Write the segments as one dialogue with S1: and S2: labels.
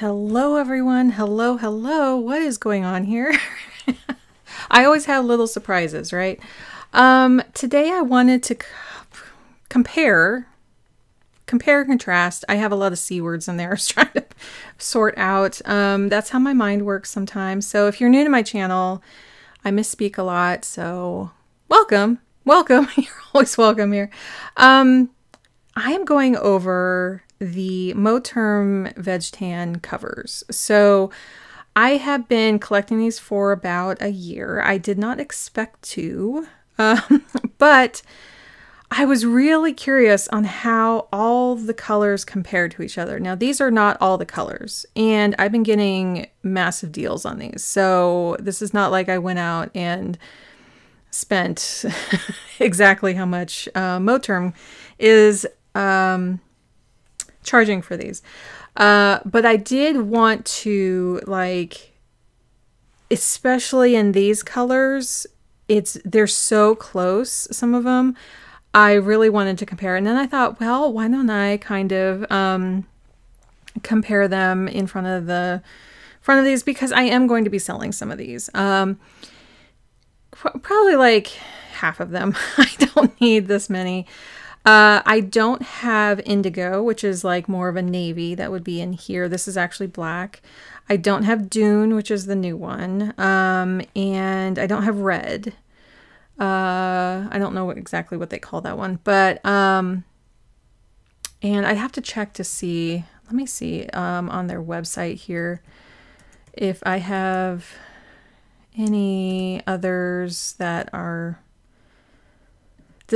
S1: Hello, everyone. Hello, hello. What is going on here? I always have little surprises, right? Um, today I wanted to compare, compare, contrast. I have a lot of C words in there. I was trying to sort out. Um, that's how my mind works sometimes. So if you're new to my channel, I misspeak a lot. So welcome, welcome. you're always welcome here. Um, I am going over the Moterm Veg Tan covers. So I have been collecting these for about a year. I did not expect to, um, but I was really curious on how all the colors compare to each other. Now, these are not all the colors, and I've been getting massive deals on these. So this is not like I went out and spent exactly how much uh, Moterm is um, charging for these. Uh, but I did want to like, especially in these colors, it's they're so close. Some of them, I really wanted to compare, and then I thought, well, why don't I kind of um, compare them in front of the front of these because I am going to be selling some of these. Um, probably like half of them. I don't need this many. Uh, I don't have indigo, which is like more of a navy. That would be in here. This is actually black. I don't have dune, which is the new one. Um, and I don't have red. Uh, I don't know exactly what they call that one, but um, and I'd have to check to see. Let me see um, on their website here if I have any others that are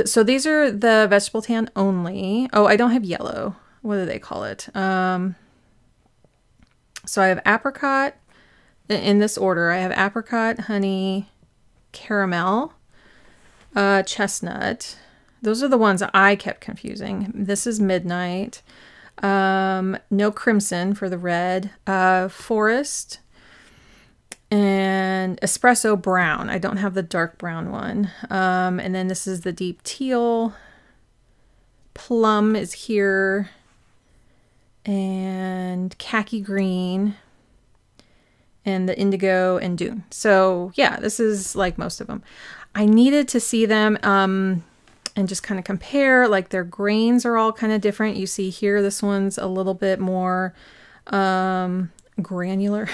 S1: so these are the vegetable tan only. Oh, I don't have yellow. What do they call it? Um, so I have apricot in this order. I have apricot, honey, caramel, uh, chestnut. Those are the ones I kept confusing. This is midnight. Um, no crimson for the red. Uh, forest, and espresso brown. I don't have the dark brown one. Um, and then this is the deep teal. Plum is here. And khaki green. And the indigo and dune. So yeah, this is like most of them. I needed to see them um, and just kind of compare. Like their grains are all kind of different. You see here, this one's a little bit more um, granular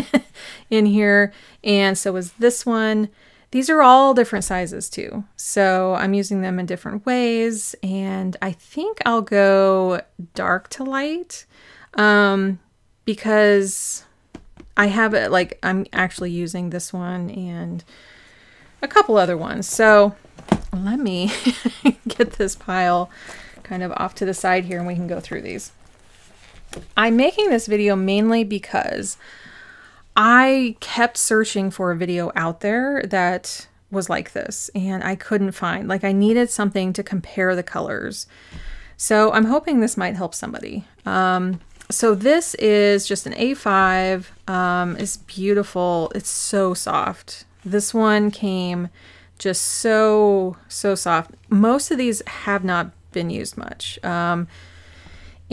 S1: in here. And so is this one. These are all different sizes too. So I'm using them in different ways. And I think I'll go dark to light um, because I have it like I'm actually using this one and a couple other ones. So let me get this pile kind of off to the side here and we can go through these. I'm making this video mainly because I kept searching for a video out there that was like this and I couldn't find. Like I needed something to compare the colors. So I'm hoping this might help somebody. Um, so this is just an A5. Um, it's beautiful. It's so soft. This one came just so, so soft. Most of these have not been used much. Um,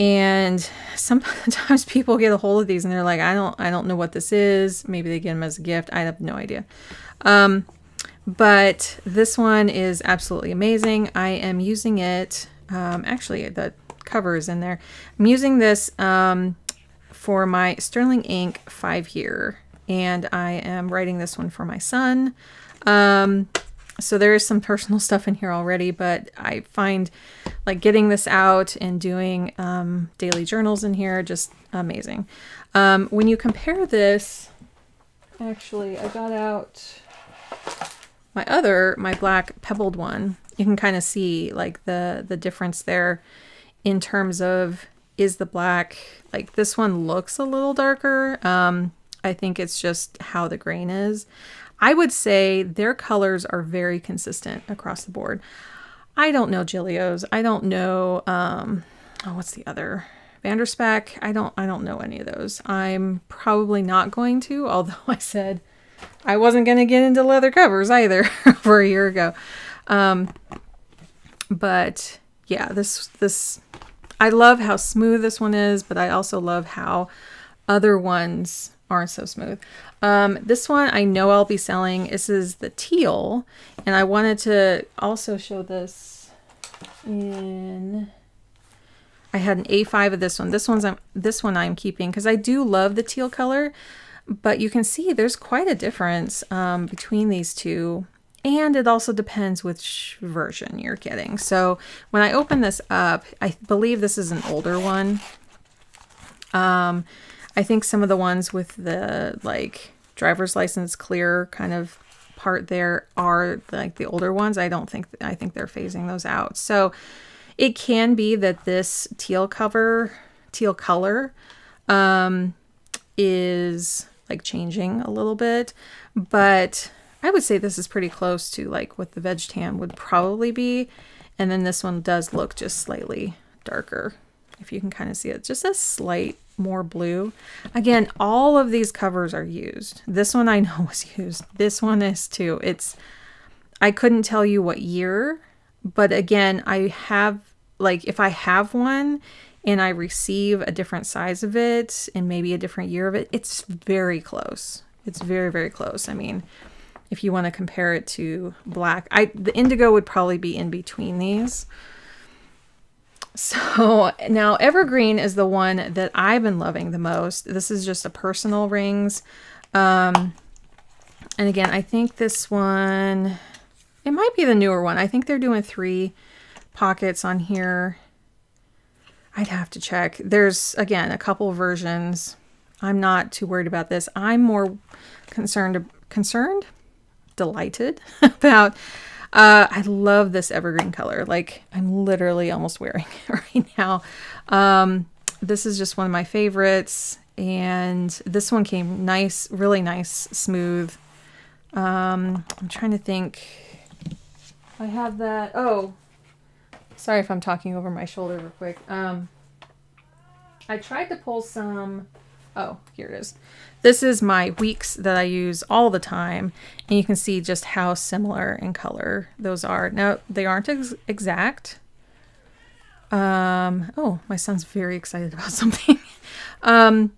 S1: and sometimes people get a hold of these and they're like, I don't, I don't know what this is. Maybe they get them as a gift. I have no idea. Um, but this one is absolutely amazing. I am using it. Um, actually, the cover is in there. I'm using this um, for my Sterling Ink five year, and I am writing this one for my son. Um, so there is some personal stuff in here already, but I find like getting this out and doing um, daily journals in here just amazing. Um, when you compare this, actually, I got out my other, my black pebbled one. You can kind of see like the the difference there in terms of is the black like this one looks a little darker. Um, I think it's just how the grain is. I would say their colors are very consistent across the board. I don't know Gillio's. I don't know um oh what's the other? Vanderspek. I don't I don't know any of those. I'm probably not going to, although I said I wasn't going to get into leather covers either for a year ago. Um but yeah, this this I love how smooth this one is, but I also love how other ones aren't so smooth. Um, this one I know I'll be selling. This is the teal, and I wanted to also show this in. I had an A5 of this one. This one's I'm this one I'm keeping because I do love the teal color, but you can see there's quite a difference um, between these two. And it also depends which version you're getting. So when I open this up, I believe this is an older one. Um, I think some of the ones with the like driver's license clear kind of part there are like the older ones. I don't think I think they're phasing those out. So it can be that this teal cover, teal color, um, is like changing a little bit, but I would say this is pretty close to like what the veg tan would probably be. And then this one does look just slightly darker, if you can kind of see it, just a slight more blue. Again, all of these covers are used. This one I know was used. This one is too. It's, I couldn't tell you what year, but again, I have, like, if I have one and I receive a different size of it and maybe a different year of it, it's very close. It's very, very close. I mean, if you want to compare it to black, I the indigo would probably be in between these. So now Evergreen is the one that I've been loving the most. This is just a personal rings. Um, and again, I think this one, it might be the newer one. I think they're doing three pockets on here. I'd have to check. There's, again, a couple versions. I'm not too worried about this. I'm more concerned, concerned, delighted about uh, I love this evergreen color. Like I'm literally almost wearing it right now. Um, this is just one of my favorites. And this one came nice, really nice, smooth. Um, I'm trying to think. I have that. Oh, sorry if I'm talking over my shoulder real quick. Um, I tried to pull some. Oh, here it is. This is my weeks that I use all the time, and you can see just how similar in color those are. Now, they aren't ex exact. Um, oh, my son's very excited about something. um,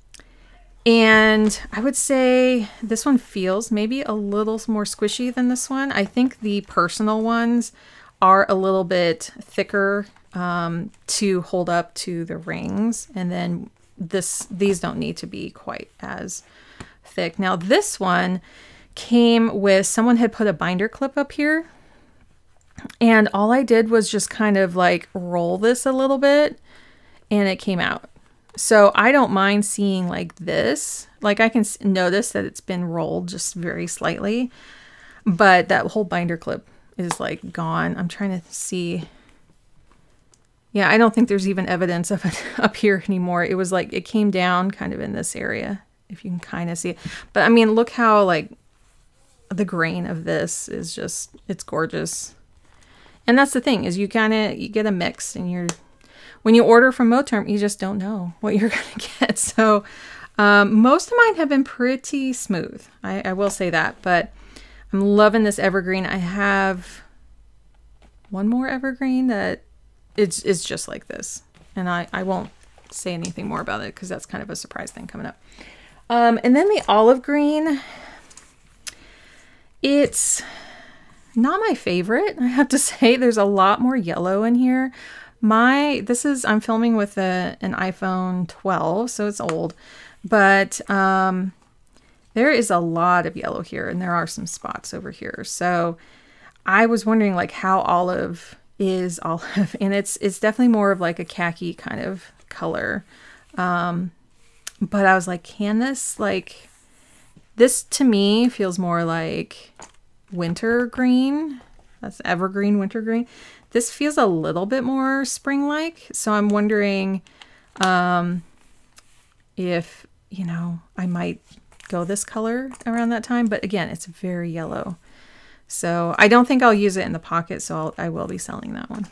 S1: and I would say this one feels maybe a little more squishy than this one. I think the personal ones are a little bit thicker um, to hold up to the rings. And then this these don't need to be quite as thick. Now this one came with someone had put a binder clip up here and all I did was just kind of like roll this a little bit and it came out. So I don't mind seeing like this. Like I can notice that it's been rolled just very slightly, but that whole binder clip is like gone. I'm trying to see yeah, I don't think there's even evidence of it up here anymore. It was like it came down kind of in this area, if you can kind of see it. But I mean, look how like the grain of this is just it's gorgeous. And that's the thing is you kind of you get a mix and you're when you order from Moterm, you just don't know what you're going to get. So um, most of mine have been pretty smooth. I, I will say that, but I'm loving this evergreen. I have one more evergreen that it's it's just like this, and I I won't say anything more about it because that's kind of a surprise thing coming up. Um, and then the olive green, it's not my favorite. I have to say, there's a lot more yellow in here. My this is I'm filming with a, an iPhone 12, so it's old, but um, there is a lot of yellow here, and there are some spots over here. So I was wondering like how olive is olive and it's it's definitely more of like a khaki kind of color. Um but i was like can this like this to me feels more like winter green. That's evergreen winter green. This feels a little bit more spring like so i'm wondering um if you know i might go this color around that time. But again it's very yellow so I don't think I'll use it in the pocket, so I'll, I will be selling that one.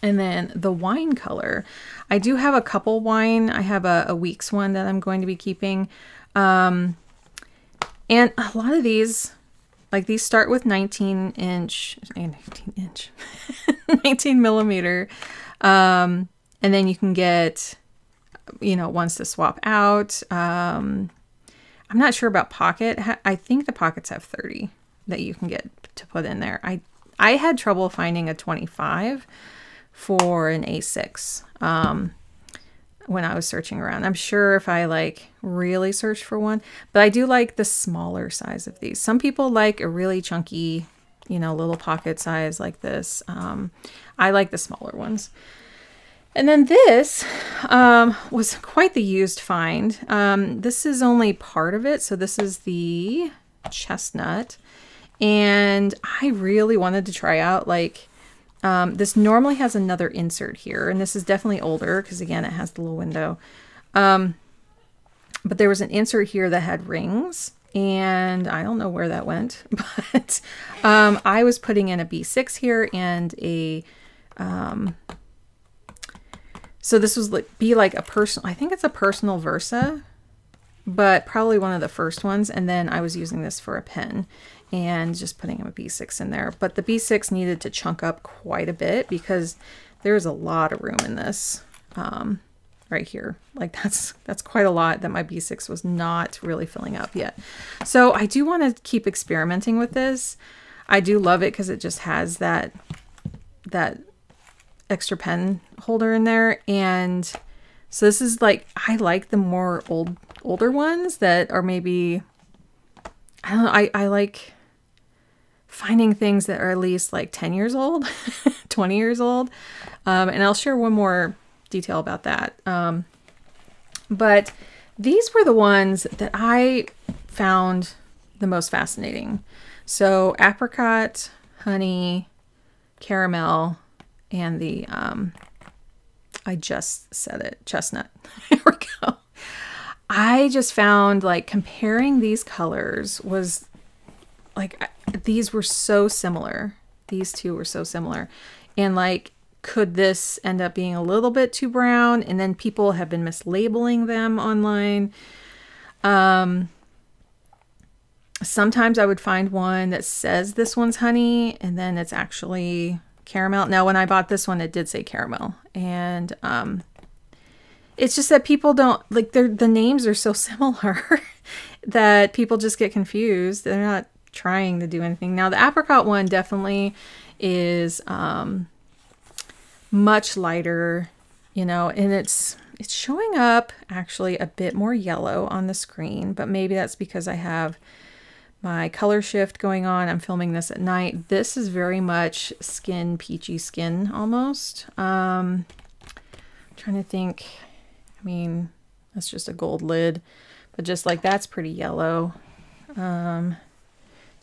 S1: And then the wine color. I do have a couple wine. I have a, a weeks one that I'm going to be keeping. Um, and a lot of these, like these start with 19 inch, eh, 19 inch, 19 millimeter. Um, and then you can get you know, ones to swap out. Um, I'm not sure about pocket. I think the pockets have 30 that you can get to put in there. I I had trouble finding a 25 for an A6 um, when I was searching around. I'm sure if I like really search for one, but I do like the smaller size of these. Some people like a really chunky, you know, little pocket size like this. Um, I like the smaller ones. And then this um, was quite the used find. Um, this is only part of it. So this is the chestnut. And I really wanted to try out like um, this normally has another insert here. And this is definitely older because again, it has the little window. Um, but there was an insert here that had rings and I don't know where that went, but um, I was putting in a B6 here and a um, so this was like be like a personal, I think it's a personal Versa, but probably one of the first ones. And then I was using this for a pen and just putting a B6 in there. But the B6 needed to chunk up quite a bit because there's a lot of room in this um, right here. Like that's that's quite a lot that my B6 was not really filling up yet. So I do want to keep experimenting with this. I do love it because it just has that that extra pen holder in there. And so this is like, I like the more old, older ones that are maybe, I don't know, I, I like finding things that are at least like 10 years old, 20 years old. Um, and I'll share one more detail about that. Um, but these were the ones that I found the most fascinating. So apricot, honey, caramel, and the, um, I just said it, chestnut. Here we go. I just found like comparing these colors was like these were so similar. These two were so similar. And like, could this end up being a little bit too brown? And then people have been mislabeling them online. Um, sometimes I would find one that says this one's honey and then it's actually caramel. Now, when I bought this one, it did say caramel, and um, it's just that people don't like their the names are so similar that people just get confused. They're not trying to do anything. Now, the apricot one definitely is um, much lighter, you know, and it's it's showing up actually a bit more yellow on the screen, but maybe that's because I have my color shift going on. I'm filming this at night. This is very much skin, peachy skin almost. Um, I'm trying to think, I mean, that's just a gold lid, but just like that's pretty yellow. Um,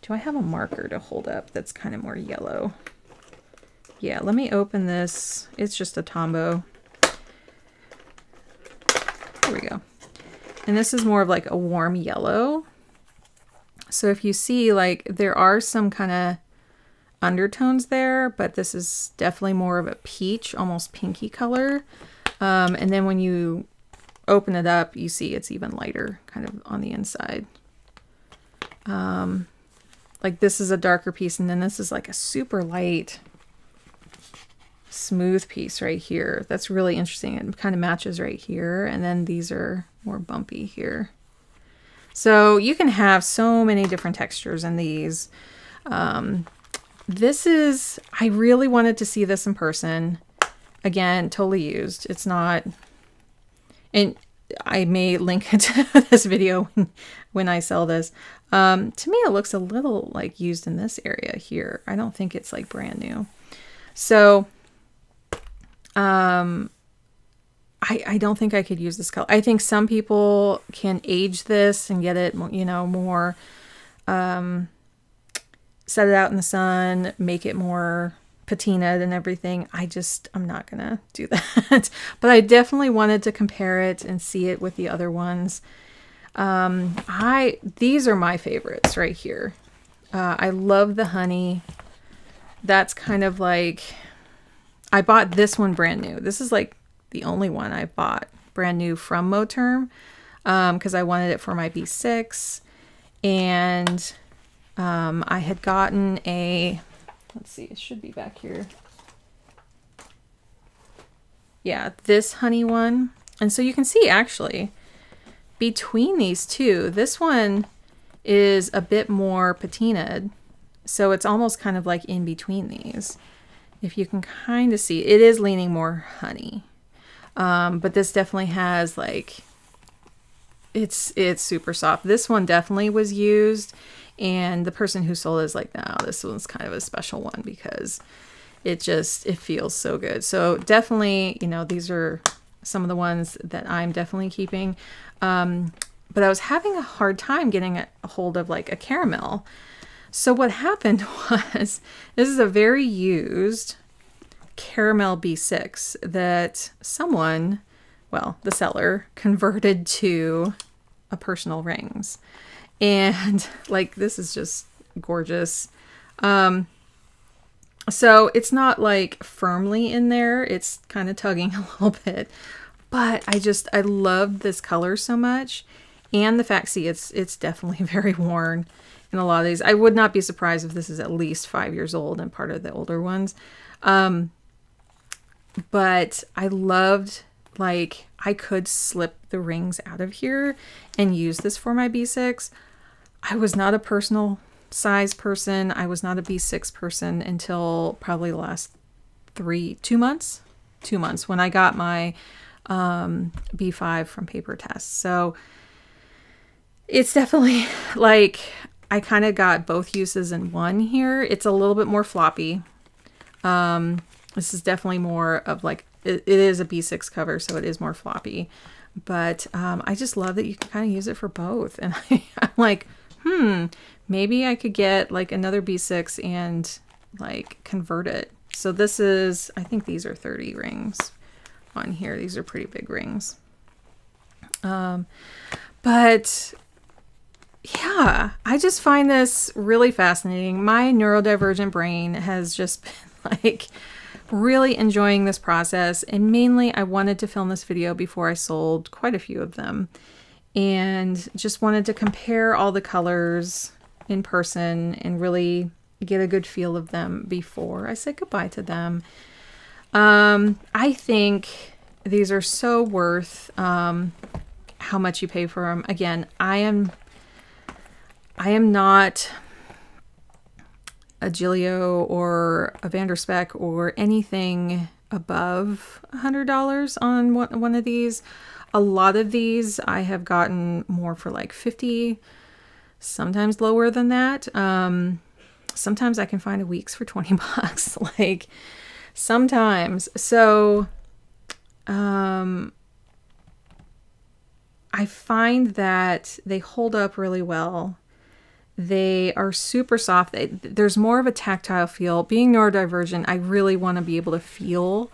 S1: do I have a marker to hold up that's kind of more yellow? Yeah, let me open this. It's just a Tombow. There we go. And this is more of like a warm yellow. So if you see, like, there are some kind of undertones there, but this is definitely more of a peach, almost pinky color. Um, and then when you open it up, you see it's even lighter kind of on the inside. Um, like this is a darker piece, and then this is like a super light, smooth piece right here. That's really interesting. It kind of matches right here, and then these are more bumpy here. So you can have so many different textures in these. Um, this is, I really wanted to see this in person. Again, totally used. It's not, and I may link it to this video when, when I sell this. Um, to me, it looks a little like used in this area here. I don't think it's like brand new. So, um, I, I don't think I could use this color. I think some people can age this and get it, you know, more, um, set it out in the sun, make it more patinaed and everything. I just, I'm not going to do that. but I definitely wanted to compare it and see it with the other ones. Um, I, these are my favorites right here. Uh, I love the honey. That's kind of like, I bought this one brand new. This is like the only one I bought brand new from Moterm because um, I wanted it for my B6. And um, I had gotten a, let's see, it should be back here. Yeah, this honey one and so you can see actually between these two, this one is a bit more patinaed. So it's almost kind of like in between these. If you can kind of see, it is leaning more honey. Um, but this definitely has like, it's, it's super soft. This one definitely was used and the person who sold it is like, no, this one's kind of a special one because it just, it feels so good. So definitely, you know, these are some of the ones that I'm definitely keeping. Um, but I was having a hard time getting a hold of like a caramel. So what happened was this is a very used caramel B6 that someone, well, the seller converted to a personal rings. And like this is just gorgeous. Um so it's not like firmly in there. It's kind of tugging a little bit. But I just I love this color so much and the fact see it's it's definitely very worn in a lot of these. I would not be surprised if this is at least 5 years old and part of the older ones. Um but I loved like I could slip the rings out of here and use this for my B6. I was not a personal size person. I was not a B6 person until probably the last three, two months, two months when I got my um, B5 from Papertess. So it's definitely like I kind of got both uses in one here. It's a little bit more floppy. Um, this is definitely more of like, it, it is a B6 cover, so it is more floppy. But um, I just love that you can kind of use it for both. And I, I'm like, hmm, maybe I could get like another B6 and like convert it. So this is, I think these are 30 rings on here. These are pretty big rings. Um, but yeah, I just find this really fascinating. My neurodivergent brain has just been like really enjoying this process. And mainly I wanted to film this video before I sold quite a few of them and just wanted to compare all the colors in person and really get a good feel of them before I said goodbye to them. Um, I think these are so worth um, how much you pay for them. Again, I am I am not a Gillio or a Vanderspek or anything above a $100 on one, one of these. A lot of these I have gotten more for like 50 sometimes lower than that. Um, sometimes I can find a weeks for 20 bucks, like sometimes. So, um, I find that they hold up really well. They are super soft. There's more of a tactile feel. Being neurodivergent, I really want to be able to feel,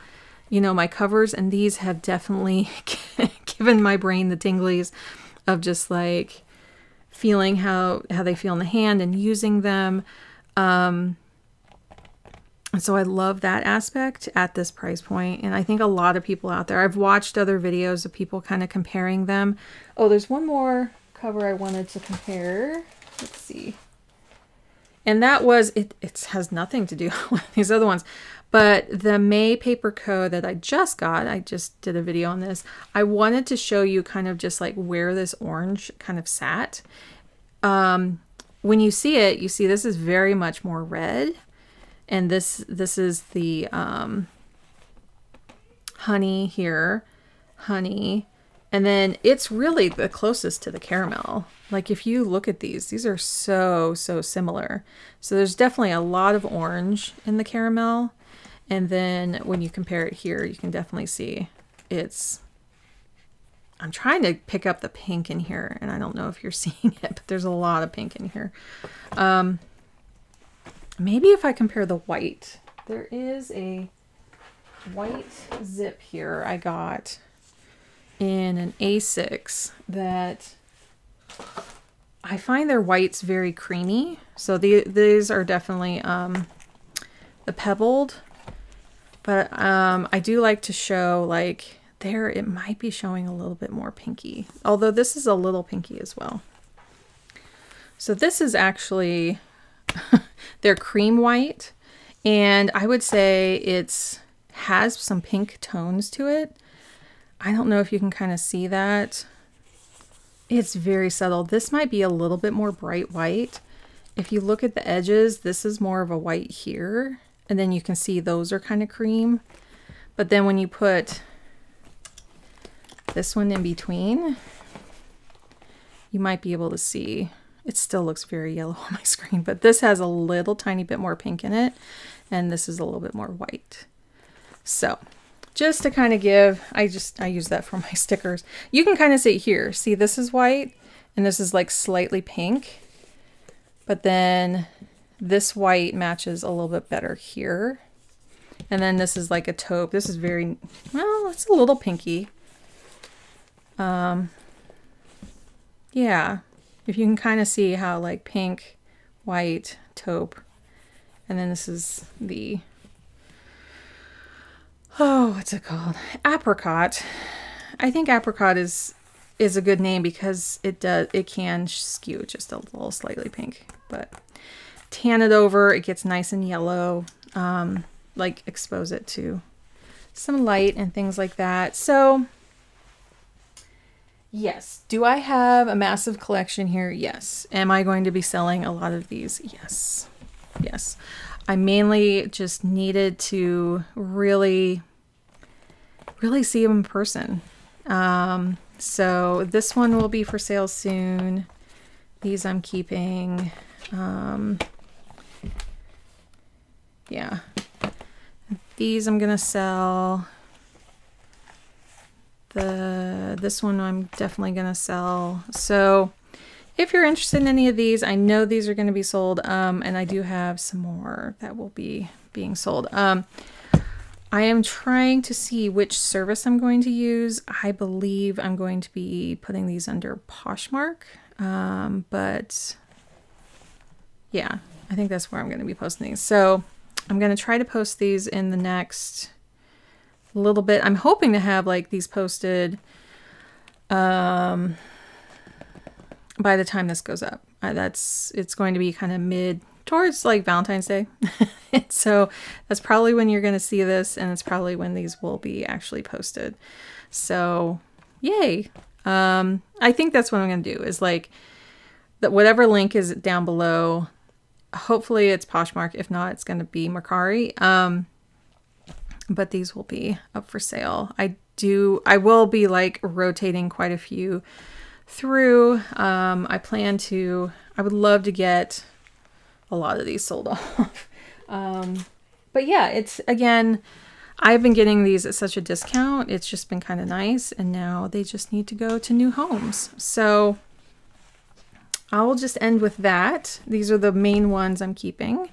S1: you know, my covers, and these have definitely given my brain the tinglies of just like feeling how how they feel in the hand and using them. Um, and so I love that aspect at this price point. And I think a lot of people out there, I've watched other videos of people kind of comparing them. Oh, there's one more cover I wanted to compare. Let's see. And that was, it, it has nothing to do with these other ones. But the May Paper Co. that I just got, I just did a video on this. I wanted to show you kind of just like where this orange kind of sat. Um, when you see it, you see this is very much more red. And this this is the um, honey here, honey. And then it's really the closest to the caramel. Like if you look at these, these are so, so similar. So there's definitely a lot of orange in the caramel. And then when you compare it here, you can definitely see it's, I'm trying to pick up the pink in here and I don't know if you're seeing it, but there's a lot of pink in here. Um, maybe if I compare the white, there is a white zip here I got in an A6 that I find their whites very creamy. So the, these are definitely um, the pebbled but um, I do like to show like there it might be showing a little bit more pinky. Although this is a little pinky as well. So this is actually their cream white. And I would say it's has some pink tones to it. I don't know if you can kind of see that. It's very subtle. This might be a little bit more bright white. If you look at the edges, this is more of a white here. And then you can see those are kind of cream. But then when you put this one in between, you might be able to see. It still looks very yellow on my screen, but this has a little tiny bit more pink in it. And this is a little bit more white. So just to kind of give, I just, I use that for my stickers. You can kind of see here, see this is white and this is like slightly pink. But then this white matches a little bit better here. And then this is like a taupe. This is very, well, it's a little pinky. Um, yeah, if you can kind of see how like pink, white, taupe, and then this is the, oh, what's it called? Apricot. I think apricot is is a good name because it does it can skew just a little slightly pink, but tan it over, it gets nice and yellow. Um, like expose it to some light and things like that. So yes, do I have a massive collection here? Yes. Am I going to be selling a lot of these? Yes. Yes. I mainly just needed to really, really see them in person. Um, so this one will be for sale soon. These I'm keeping. Um, yeah. These I'm gonna sell. The this one I'm definitely gonna sell. So if you're interested in any of these, I know these are to be sold, um, and I do have some more that will be being sold. Um, I am trying to see which service I'm going to use. I believe I'm going to be putting these under Poshmark, um, but yeah, I think that's where I'm going to be posting these. So I'm going to try to post these in the next little bit. I'm hoping to have like these posted um, by the time this goes up. Uh, that's it's going to be kind of mid towards like Valentine's Day. so that's probably when you're going to see this, and it's probably when these will be actually posted. So, yay. Um, I think that's what I'm going to do is like that whatever link is down below. Hopefully it's Poshmark. If not, it's going to be Mercari. Um, but these will be up for sale. I do, I will be like rotating quite a few through. Um, I plan to, I would love to get a lot of these sold off. um, but yeah, it's again, I've been getting these at such a discount. It's just been kind of nice. And now they just need to go to new homes. So I will just end with that. These are the main ones I'm keeping.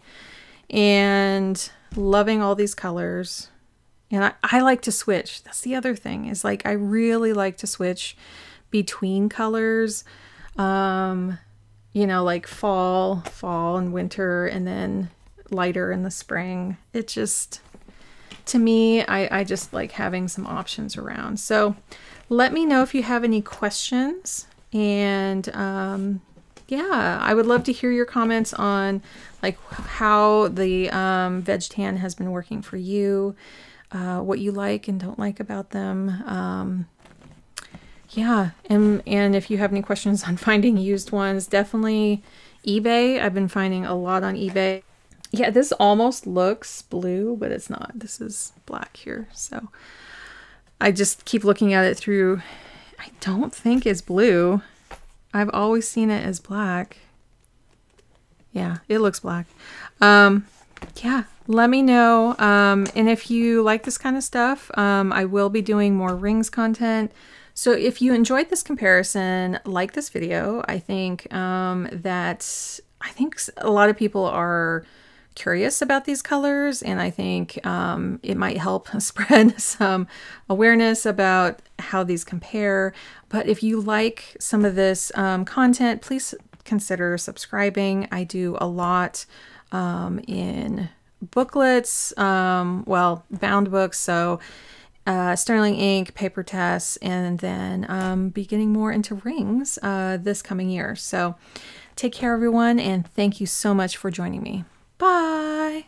S1: And loving all these colors. And I, I like to switch. That's the other thing is like I really like to switch between colors. Um, you know, like fall, fall and winter, and then lighter in the spring. It just, to me, I, I just like having some options around. So let me know if you have any questions. And um, yeah, I would love to hear your comments on like how the um, veg tan has been working for you, uh, what you like and don't like about them. Um, yeah, and and if you have any questions on finding used ones, definitely eBay. I've been finding a lot on eBay. Yeah, this almost looks blue, but it's not. This is black here. So I just keep looking at it through. I don't think it's blue. I've always seen it as black. Yeah, it looks black. Um, yeah, let me know. Um, and if you like this kind of stuff, um, I will be doing more rings content. So if you enjoyed this comparison, like this video. I think um, that I think a lot of people are curious about these colors and I think um, it might help spread some awareness about how these compare. But if you like some of this um, content, please consider subscribing. I do a lot um, in booklets, um, well, bound books. So uh, Sterling ink, Papertess, and then um, be getting more into rings uh, this coming year. So take care, everyone, and thank you so much for joining me. Bye.